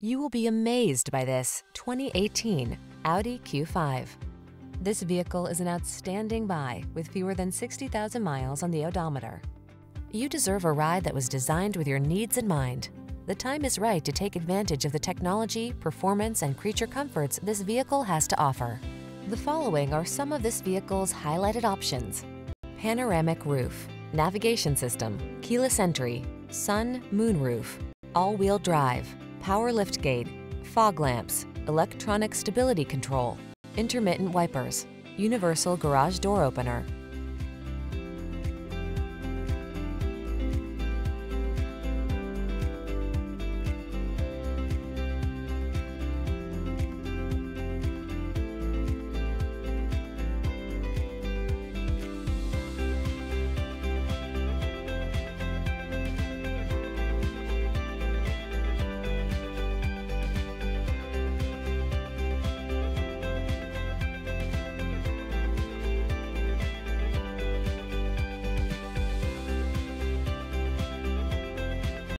You will be amazed by this 2018 Audi Q5. This vehicle is an outstanding buy with fewer than 60,000 miles on the odometer. You deserve a ride that was designed with your needs in mind. The time is right to take advantage of the technology, performance, and creature comforts this vehicle has to offer. The following are some of this vehicle's highlighted options. Panoramic roof, navigation system, keyless entry, sun, moon roof, all-wheel drive, power liftgate, fog lamps, electronic stability control, intermittent wipers, universal garage door opener,